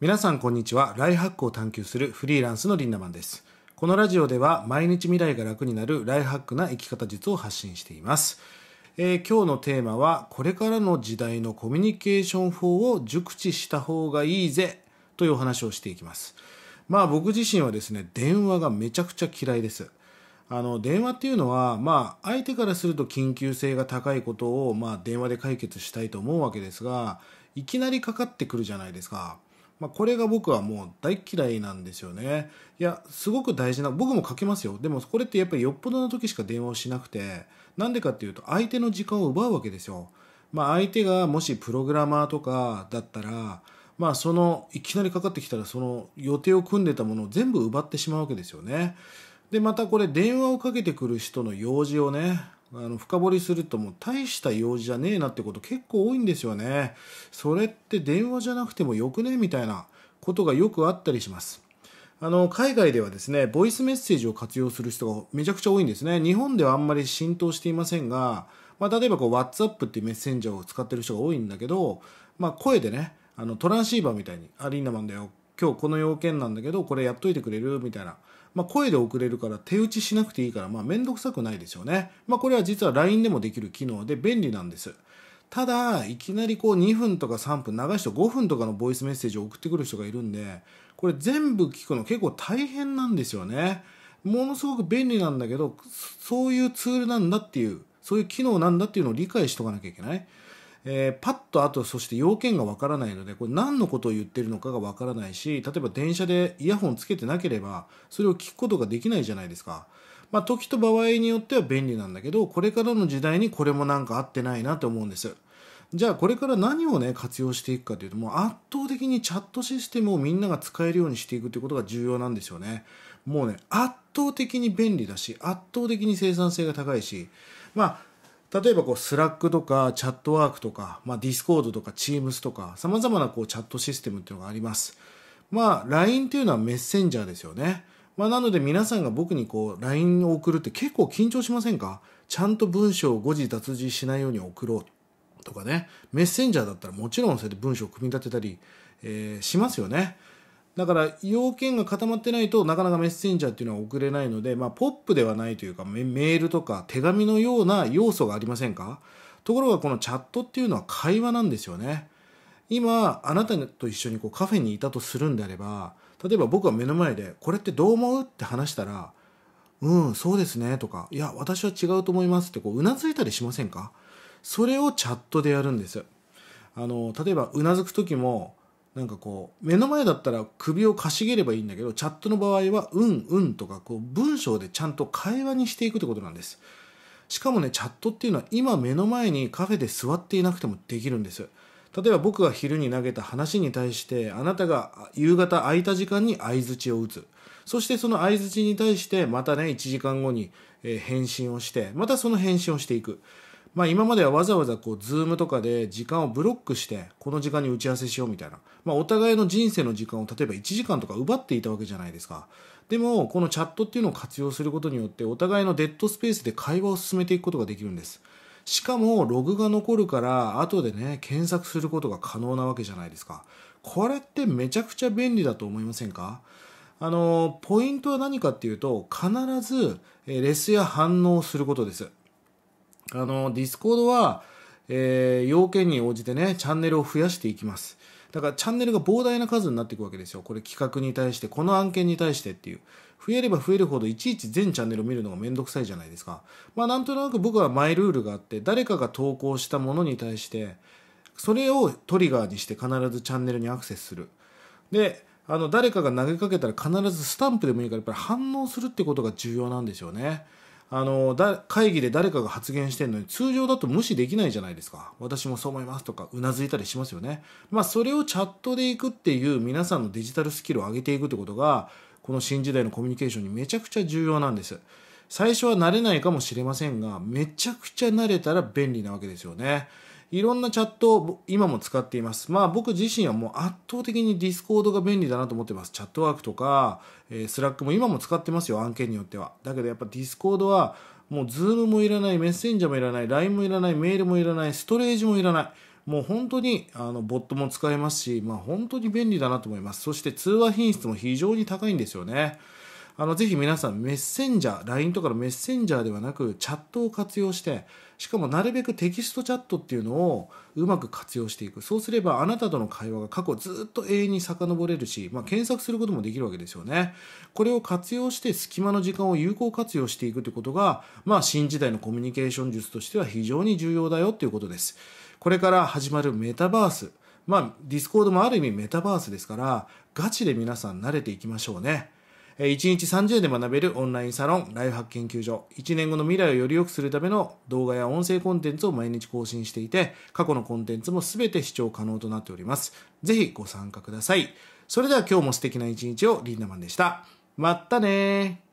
皆さんこんにちは。ライハックを探求するフリーランスのリンダマンです。このラジオでは毎日未来が楽になるライハックな生き方術を発信しています。えー今日のテーマはこれからの時代のコミュニケーション法を熟知した方がいいぜというお話をしていきます。まあ僕自身はですね、電話がめちゃくちゃ嫌いです。あの電話っていうのは、まあ、相手からすると緊急性が高いことを、まあ、電話で解決したいと思うわけですがいきなりかかってくるじゃないですか、まあ、これが僕はもう大嫌いなんですよね。いやすごく大事な僕もかけますよ。でもこれってやっぱりよっぽどの時しか電話をしなくてなんでかっていうと相手の時間を奪うわけですよ、まあ、相手がもしプログラマーとかだったらまあそのいきなりかかってきたらその予定を組んでたものを全部奪ってしまうわけですよね。でまたこれ電話をかけてくる人の用事をねあの深掘りするともう大した用事じゃねえなってこと結構多いんですよね。それって電話じゃなくてもよくねみたいなことがよくあったりします。あの海外ではですねボイスメッセージを活用する人がめちゃくちゃ多いんですね。日本ではあんまり浸透していませんが、まあ、例えばこう WhatsApp っていうメッセンジャーを使ってる人が多いんだけど、まあ、声でねあのトランシーバーみたいに「アリーナマンだよ今日この要件なんだけどこれやっといてくれる?」みたいなまあ、声で送れるから手打ちしなくていいから、まあ、めんどくさくないですよね。まあ、これは実は LINE でもできる機能で便利なんです。ただ、いきなりこう2分とか3分、長い人5分とかのボイスメッセージを送ってくる人がいるんで、これ全部聞くの結構大変なんですよね。ものすごく便利なんだけど、そういうツールなんだっていう、そういう機能なんだっていうのを理解しとかなきゃいけない。えーパッとあとそして要件がわからないのでこれ何のことを言ってるのかがわからないし例えば電車でイヤホンつけてなければそれを聞くことができないじゃないですか、まあ、時と場合によっては便利なんだけどこれからの時代にこれもなんか合ってないなと思うんです。じゃあこれから何をね活用していくかというともう圧倒的にチャットシステムをみんなが使えるようにしていくということが重要なんですよね。もうね圧倒的に便利だし圧倒的に生産性が高いしまあ例えばこう Slack とか Chatwork とか、まあ、 Discord とか Teams とかさまざまなこうチャットシステムっていうのがあります。まあ LINE っていうのはメッセンジャーですよね。まあ、なので皆さんが僕にこう LINE を送るって結構緊張しませんか？ちゃんと文章を誤字脱字しないように送ろうとかね。メッセンジャーだったらもちろんそれで文章を組み立てたり、えーしますよね。だから要件が固まってないとなかなかメッセンジャーっていうのは送れないので、まあ、ポップではないというかメールとか手紙のような要素がありませんか？ところがこのチャットっていうのは会話なんですよね。今あなたと一緒にこうカフェにいたとするんであれば例えば僕が目の前で「これってどう思う?」って話したら「うんそうですね」とか「いや私は違うと思います」ってこううなずいたりしませんか？それをチャットでやるんです。あの例えばうなずく時もなんかこう目の前だったら首をかしげればいいんだけどチャットの場合は「うんうん」とかこう文章でちゃんと会話にしていくってことなんです。しかもねチャットっていうのは今目の前にカフェで座っていなくてもできるんです。例えば僕が昼に投げた話に対してあなたが夕方空いた時間に相づちを打つ。そしてその相づちに対してまたね1時間後に返信をしてまたその返信をしていく。まあ今まではわざわざこう、 Zoom とかで時間をブロックして、この時間に打ち合わせしようみたいな。まあお互いの人生の時間を例えば1時間とか奪っていたわけじゃないですか。でも、このチャットっていうのを活用することによって、お互いのデッドスペースで会話を進めていくことができるんです。しかも、ログが残るから、後でね、検索することが可能なわけじゃないですか。これってめちゃくちゃ便利だと思いませんか？あの、ポイントは何かっていうと、必ず、レスや反応をすることです。あの、 Discord は、えー要件に応じてね、チャンネルを増やしていきます。だからチャンネルが膨大な数になっていくわけですよ。これ企画に対して、この案件に対してっていう。増えれば増えるほどいちいち全チャンネルを見るのがめんどくさいじゃないですか。まあなんとなく僕はマイルールがあって、誰かが投稿したものに対して、それをトリガーにして必ずチャンネルにアクセスする。で、あの誰かが投げかけたら必ずスタンプでもいいからやっぱり反応するってことが重要なんですよね。あのだ会議で誰かが発言してるのに通常だと無視できないじゃないですか。私もそう思いますとかうなずいたりしますよね。まあそれをチャットでいくっていう皆さんのデジタルスキルを上げていくってことがこの新時代のコミュニケーションにめちゃくちゃ重要なんです。最初は慣れないかもしれませんがめちゃくちゃ慣れたら便利なわけですよね。いろんなチャットを今も使っています。まあ僕自身はもう圧倒的に Discord が便利だなと思ってます。 Chatwork とか、えー Slack も今も使ってますよ、案件によっては。だけどやっぱ Discord はもう Zoom もいらない、メッセンジャーもいらない、LINE もいらない、メールもいらない、ストレージもいらない。もう本当にあのボットも使えますし、まあ、本当に便利だなと思いますそして通話品質も非常に高いんですよねあのぜひ皆さんメッセンジャー LINE とかのメッセンジャーではなくチャットを活用してしかもなるべくテキストチャットっていうのをうまく活用していく。そうすればあなたとの会話が過去ずっと永遠に遡れるし、まあ、検索することもできるわけですよね。これを活用して隙間の時間を有効活用していくということが、まあ、新時代のコミュニケーション術としては非常に重要だよということです。これから始まるメタバースまあ、 Discord もある意味メタバースですからガチで皆さん慣れていきましょうね。1日30で学べるオンラインサロンライフハック研究所。1年後の未来をより良くするための動画や音声コンテンツを毎日更新していて過去のコンテンツも全て視聴可能となっております。ぜひご参加ください。それでは今日も素敵な一日をリンダマンでした。まったねー。